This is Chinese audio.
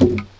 you